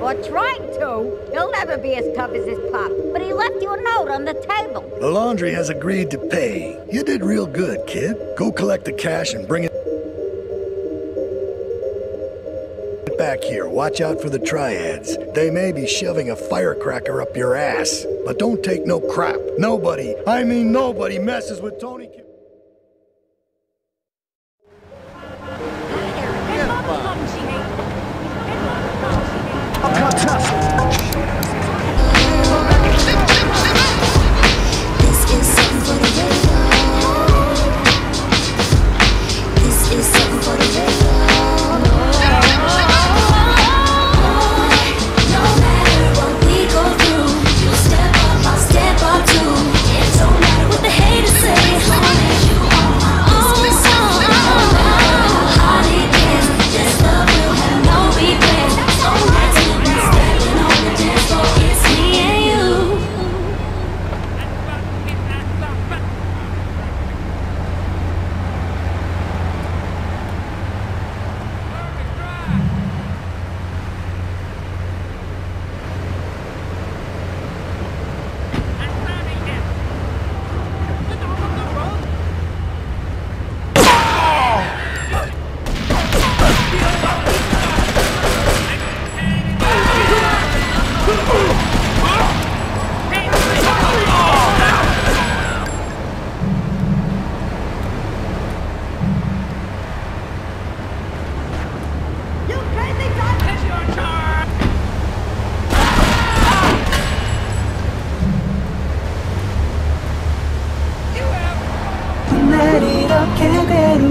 Or trying to. He'll never be as tough as his pop. But he left you a note on the table. The laundry has agreed to pay. You did real good, kid. Go collect the cash and bring it back here. Watch out for the triads. They may be shoving a firecracker up your ass. But don't take no crap. Nobody, I mean nobody, messes with Tony...